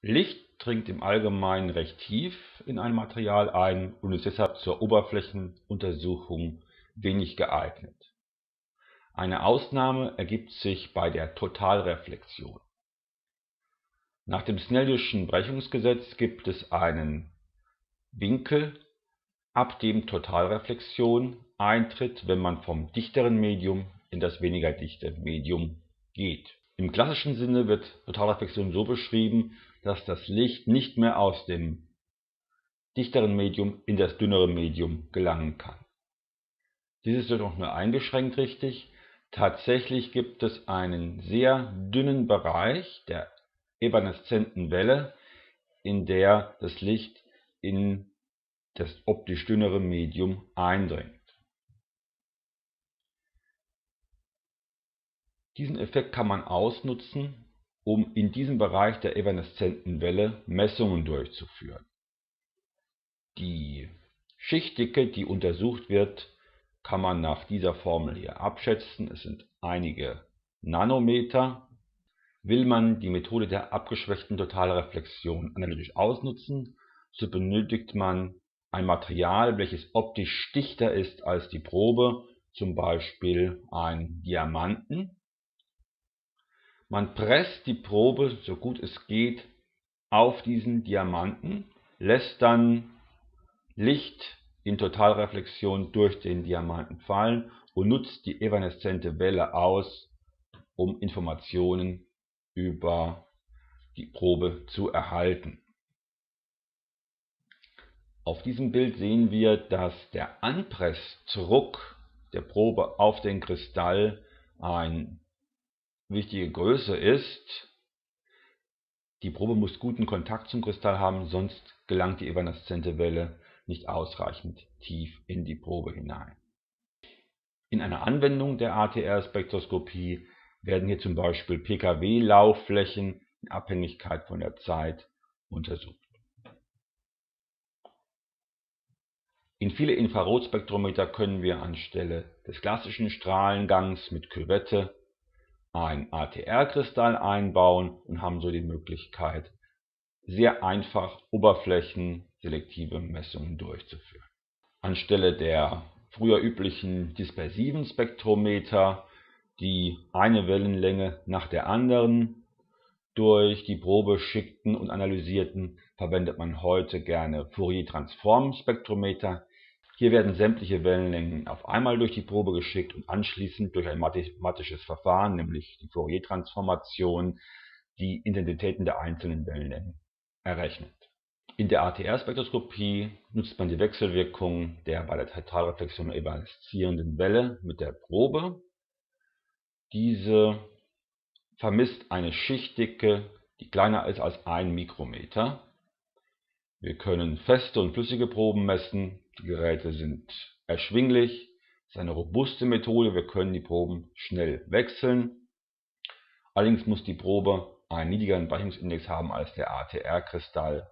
Licht dringt im Allgemeinen recht tief in ein Material ein und ist deshalb zur Oberflächenuntersuchung wenig geeignet. Eine Ausnahme ergibt sich bei der Totalreflexion. Nach dem Snellischen Brechungsgesetz gibt es einen Winkel, ab dem Totalreflexion eintritt, wenn man vom dichteren Medium in das weniger dichte Medium geht. Im klassischen Sinne wird Totalreflexion so beschrieben, dass das Licht nicht mehr aus dem dichteren Medium in das dünnere Medium gelangen kann. Dies ist jedoch nur eingeschränkt richtig. Tatsächlich gibt es einen sehr dünnen Bereich der evanescenten Welle, in der das Licht in das optisch dünnere Medium eindringt. Diesen Effekt kann man ausnutzen, um in diesem Bereich der evanescenten Welle Messungen durchzuführen. Die Schichtdicke, die untersucht wird, kann man nach dieser Formel hier abschätzen. Es sind einige Nanometer. Will man die Methode der abgeschwächten Totalreflexion analytisch ausnutzen, so benötigt man ein Material, welches optisch dichter ist als die Probe, zum Beispiel ein Diamanten. Man presst die Probe, so gut es geht, auf diesen Diamanten, lässt dann Licht in Totalreflexion durch den Diamanten fallen und nutzt die evaneszente Welle aus, um Informationen über die Probe zu erhalten. Auf diesem Bild sehen wir, dass der Anpressdruck der Probe auf den Kristall ein wichtige Größe ist, die Probe muss guten Kontakt zum Kristall haben, sonst gelangt die evaneszente Welle nicht ausreichend tief in die Probe hinein. In einer Anwendung der ATR-Spektroskopie werden hier zum Beispiel pKw-Laufflächen in Abhängigkeit von der Zeit untersucht. In viele Infrarotspektrometer können wir anstelle des klassischen Strahlengangs mit Küvette ein ATR-Kristall einbauen und haben so die Möglichkeit, sehr einfach oberflächenselektive Messungen durchzuführen. Anstelle der früher üblichen dispersiven Spektrometer, die eine Wellenlänge nach der anderen durch die Probe schickten und analysierten, verwendet man heute gerne Fourier-Transform-Spektrometer, hier werden sämtliche Wellenlängen auf einmal durch die Probe geschickt und anschließend durch ein mathematisches Verfahren, nämlich die Fourier-Transformation, die Intensitäten der einzelnen Wellenlängen errechnet. In der ATR-Spektroskopie nutzt man die Wechselwirkung der bei der Totalreflexion evaleszierenden Welle mit der Probe. Diese vermisst eine Schichtdicke, die kleiner ist als ein Mikrometer. Wir können feste und flüssige Proben messen, die Geräte sind erschwinglich, es ist eine robuste Methode, wir können die Proben schnell wechseln. Allerdings muss die Probe einen niedrigeren Brechungsindex haben als der ATR-Kristall,